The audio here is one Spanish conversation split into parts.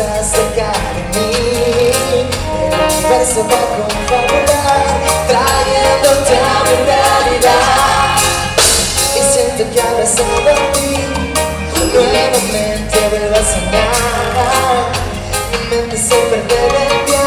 a secar en mí. El universo va a confabular Trayéndote a mi realidad. Y siento que abrazado a ti Nuevamente vuelvo a soñar. Mi mente se perderá en ti.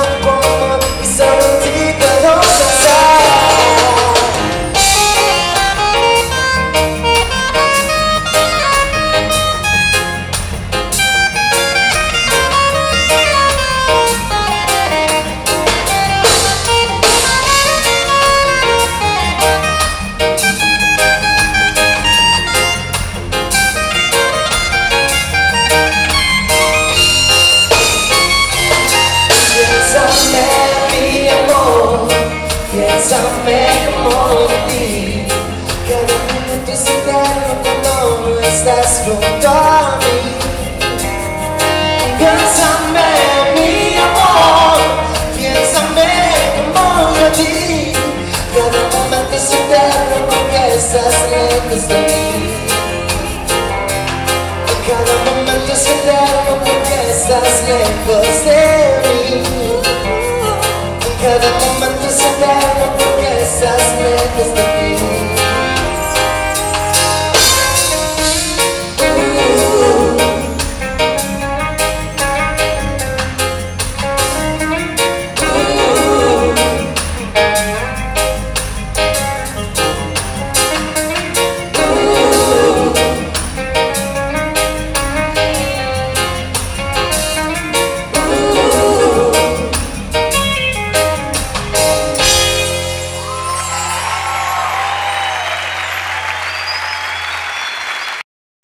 Piensa a mí, amor. Piensa a mí, amor. Cada momento se te da por estás lejos de mí. Cada momento se te da estás lejos de mí. Cada momento se te da por.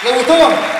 Voltou?